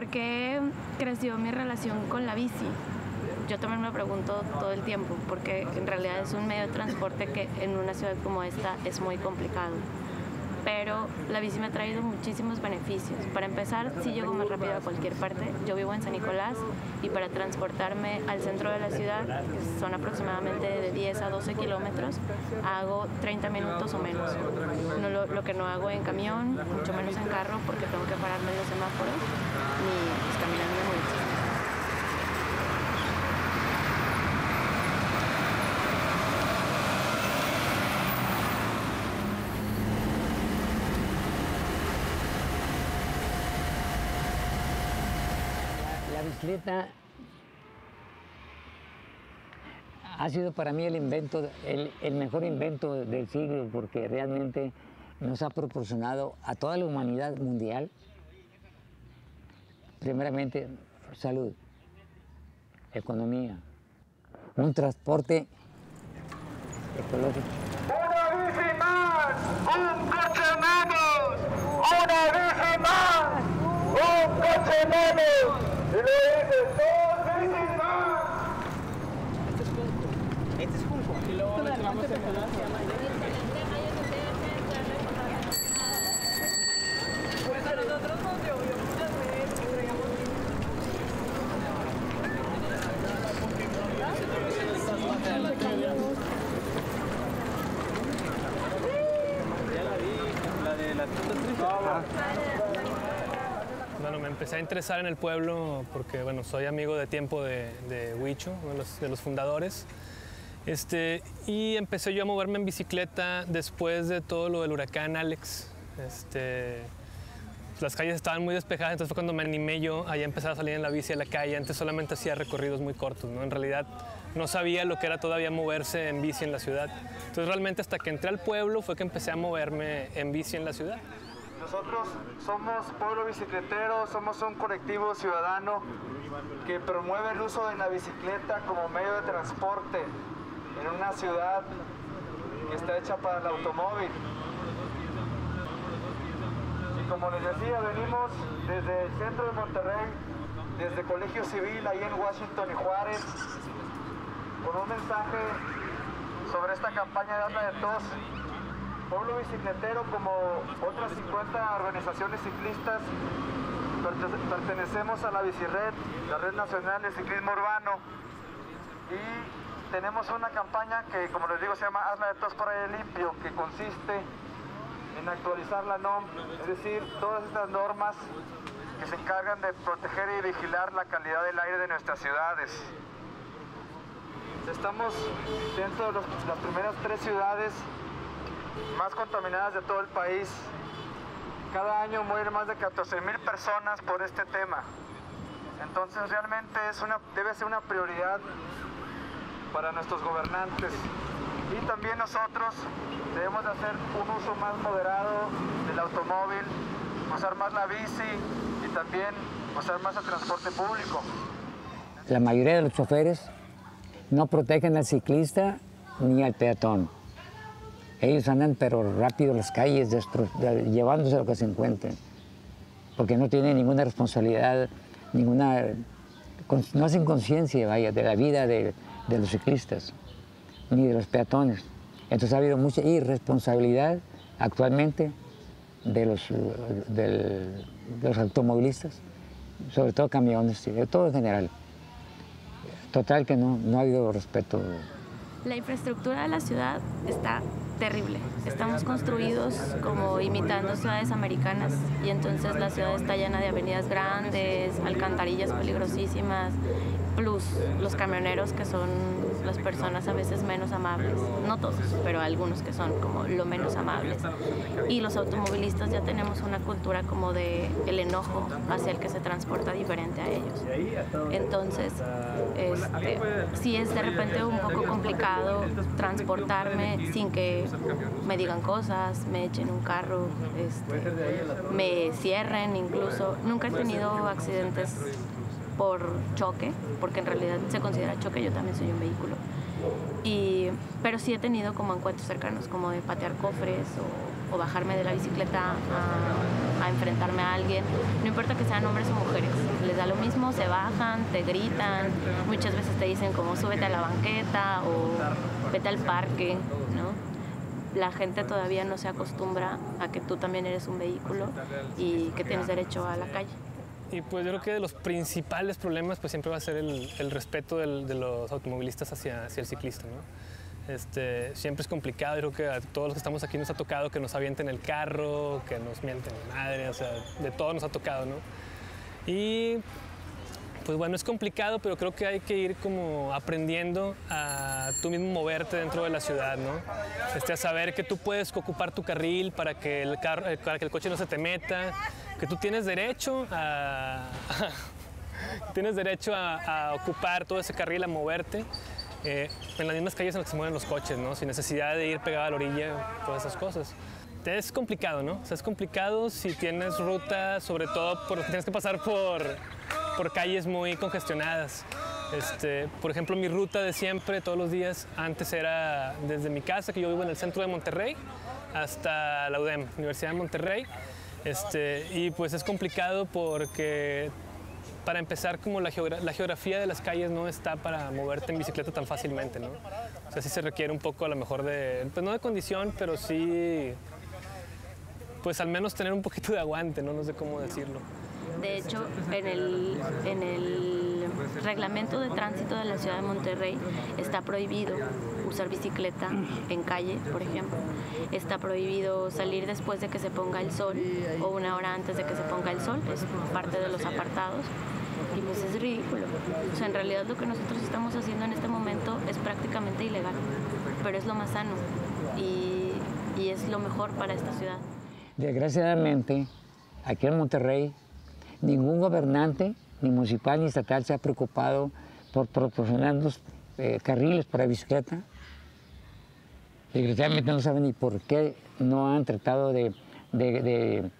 ¿Por qué creció mi relación con la bici? Yo también me pregunto todo el tiempo, porque en realidad es un medio de transporte que en una ciudad como esta es muy complicado pero la bici me ha traído muchísimos beneficios. Para empezar, sí llego más rápido a cualquier parte. Yo vivo en San Nicolás y para transportarme al centro de la ciudad, que son aproximadamente de 10 a 12 kilómetros, hago 30 minutos o menos. No, lo, que no hago en camión, mucho menos en carro, porque tengo que pararme en los semáforos, pues, caminando mucho. Bicicleta ha sido para mí el invento, el, el, mejor invento del siglo porque realmente nos ha proporcionado a toda la humanidad mundial, primeramente, salud, economía, un transporte ecológico. ¡Una bici más! ¡Un coche menos! ¡Una bici más! ¡Un coche menos! ¡Y lo más! Este es Junco. Este es Junco. Y luego el canal. Pues a nosotros nos llovió muchas veces y traíamos Ya la vi, la de las. Bueno, me empecé a interesar en el pueblo porque, bueno, soy amigo de tiempo de, de Huicho, uno de los, de los fundadores. Este, y empecé yo a moverme en bicicleta después de todo lo del huracán Alex. Este, las calles estaban muy despejadas, entonces fue cuando me animé yo a empezar a salir en la bici a la calle. Antes solamente hacía recorridos muy cortos, ¿no? En realidad no sabía lo que era todavía moverse en bici en la ciudad. Entonces realmente hasta que entré al pueblo fue que empecé a moverme en bici en la ciudad. Nosotros somos Pueblo Bicicletero, somos un colectivo ciudadano que promueve el uso de la bicicleta como medio de transporte en una ciudad que está hecha para el automóvil. Y como les decía, venimos desde el centro de Monterrey, desde Colegio Civil, ahí en Washington y Juárez, con un mensaje sobre esta campaña de Anda de Tos Pueblo Bicicletero, como otras 50 organizaciones ciclistas, pertenecemos a la Bicired, la Red Nacional de Ciclismo Urbano, y tenemos una campaña que, como les digo, se llama Hazla de Tos por aire limpio, que consiste en actualizar la NOM, es decir, todas estas normas que se encargan de proteger y vigilar la calidad del aire de nuestras ciudades. Estamos dentro de las primeras tres ciudades más contaminadas de todo el país. Cada año mueren más de 14 mil personas por este tema. Entonces realmente es una, debe ser una prioridad para nuestros gobernantes. Y también nosotros debemos de hacer un uso más moderado del automóvil, usar más la bici y también usar más el transporte público. La mayoría de los choferes no protegen al ciclista ni al peatón. Ellos andan pero rápido las calles, llevándose lo que se encuentren, porque no tienen ninguna responsabilidad, ninguna, no hacen conciencia, vaya, de la vida de, los ciclistas, ni de los peatones. Entonces ha habido mucha irresponsabilidad actualmente de los, de los automovilistas, sobre todo camiones, de todo en general. Total que no, no ha habido respeto. La infraestructura de la ciudad está terrible. Estamos construidos como imitando ciudades americanas y entonces la ciudad está llena de avenidas grandes, alcantarillas peligrosísimas, plus los camioneros que son las personas a veces menos amables, no todos, pero algunos que son como lo menos amables. Y los automovilistas ya tenemos una cultura como de el enojo hacia el que se transporta diferente a ellos. Entonces, este, sí es de repente un poco complicado transportarme sin que me digan cosas, me echen un carro, este, me cierren incluso. Nunca he tenido accidentes por choque, porque en realidad se considera choque, yo también soy un vehículo. Y, pero sí he tenido como encuentros cercanos, como de patear cofres o, o bajarme de la bicicleta a, a enfrentarme a alguien, no importa que sean hombres o mujeres. les da lo mismo, se bajan, te gritan, muchas veces te dicen como súbete a la banqueta o vete al parque, ¿no? La gente todavía no se acostumbra a que tú también eres un vehículo y que tienes derecho a la calle. Y pues yo creo que de los principales problemas pues siempre va a ser el, respeto de los automovilistas hacia, hacia el ciclista, ¿no? Este, siempre es complicado, yo creo que a todos los que estamos aquí nos ha tocado que nos avienten el carro, que nos mienten la madre, o sea, de todo nos ha tocado, ¿no? Y pues bueno, es complicado, pero creo que hay que ir como aprendiendo a tú mismo moverte dentro de la ciudad, ¿no? Este, a saber que tú puedes ocupar tu carril para que el, carro, eh, para que el coche no se te meta, que tú tienes derecho a, tienes derecho a, ocupar todo ese carril, a moverte. Eh, en las mismas calles en las que se mueven los coches, ¿no? Sin necesidad de ir pegado a la orilla, todas esas cosas. Es complicado, ¿no? O sea, es complicado si tienes ruta, sobre todo porque tienes que pasar por, por calles muy congestionadas. Este, por ejemplo, mi ruta de siempre, todos los días, antes era desde mi casa, que yo vivo en el centro de Monterrey, hasta la UDEM, Universidad de Monterrey. Este, y pues es complicado porque para empezar, como la, geogra la, geografía de las calles no está para moverte en bicicleta tan fácilmente, ¿no? O sea, sí se requiere un poco a lo mejor de, pues no de condición, pero sí, pues al menos tener un poquito de aguante, ¿no? No sé cómo decirlo. De hecho, en el, en el reglamento de tránsito de la ciudad de Monterrey está prohibido usar bicicleta en calle, por ejemplo. Está prohibido salir después de que se ponga el sol o una hora antes de que se ponga el sol, es parte de los apartados. Y pues es ridículo. O sea, en realidad lo que nosotros estamos haciendo en este momento es prácticamente ilegal, pero es lo más sano y, y es lo mejor para esta ciudad. Desgraciadamente, aquí en Monterrey, ningún gobernante, ni municipal ni estatal, se ha preocupado por proporcionarnos eh, carriles para bicicleta. Desgraciadamente no saben ni por qué no han tratado de, de,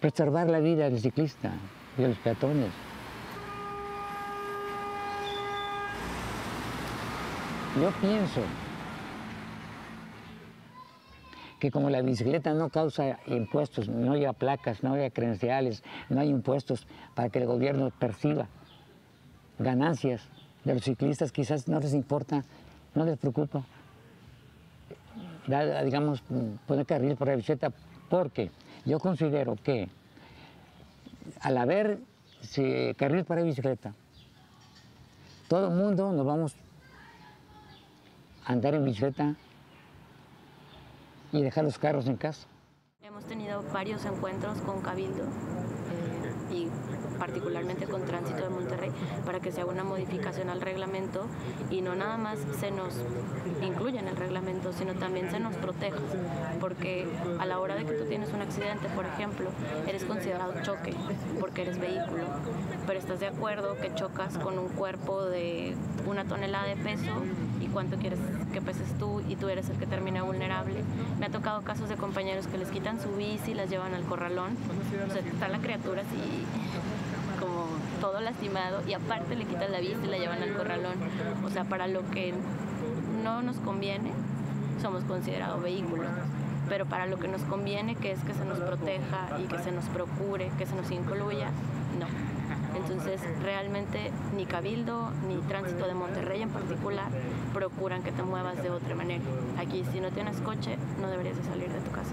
preservar la vida del ciclista y de los peatones. Yo pienso que como la bicicleta no causa impuestos, no lleva placas, no lleva credenciales, no hay impuestos para que el gobierno perciba ganancias de los ciclistas, quizás no les importa, no les preocupa, digamos, poner carril por la bicicleta, porque yo considero que al haber carril para bicicleta, todo el mundo nos vamos a andar en bicicleta y dejar los carros en casa. Hemos tenido varios encuentros con Cabildo y particularmente con Tránsito de Monterrey, para que se haga una modificación al reglamento y no nada más se nos incluya en el reglamento, sino también se nos proteja, porque a la hora de que tú tienes un accidente, por ejemplo, eres considerado choque porque eres vehículo, pero estás de acuerdo que chocas con un cuerpo de una tonelada de peso y cuánto quieres que peses tú y tú eres el que termina vulnerable. Me ha tocado casos de compañeros que les quitan su bici, las llevan al corralón, o sea, está la criatura así como todo lastimado y aparte le quitan la bici y la llevan al corralón. O sea, para lo que no nos conviene, somos considerados vehículos. Pero para lo que nos conviene, que es que se nos proteja y que se nos procure, que se nos incluya, no. Entonces, realmente ni Cabildo ni Tránsito de Monterrey en particular procuran que te muevas de otra manera. Aquí, si no tienes coche, no deberías de salir de tu casa.